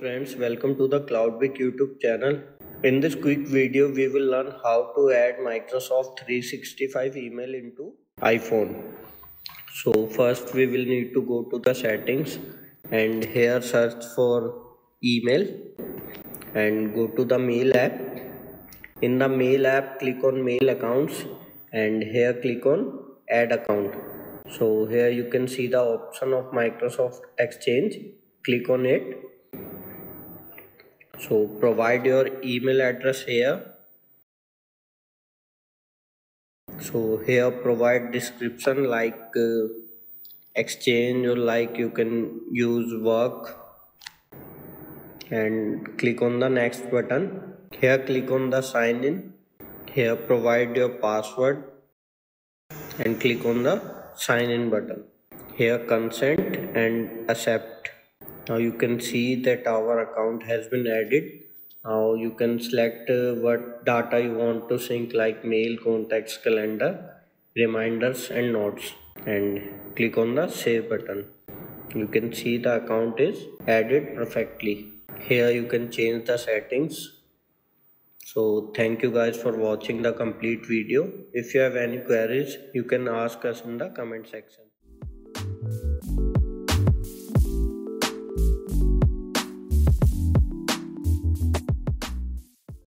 friends, welcome to the CloudBik YouTube channel. In this quick video, we will learn how to add Microsoft 365 email into iPhone. So first we will need to go to the settings and here search for email and go to the mail app. In the mail app, click on mail accounts and here click on add account. So here you can see the option of Microsoft Exchange. Click on it so provide your email address here. So here provide description like uh, exchange or like you can use work. And click on the next button. Here click on the sign in. Here provide your password. And click on the sign in button. Here consent and accept now you can see that our account has been added. Now you can select uh, what data you want to sync like mail contacts calendar reminders and notes. And click on the save button. You can see the account is added perfectly. Here you can change the settings. So thank you guys for watching the complete video. If you have any queries you can ask us in the comment section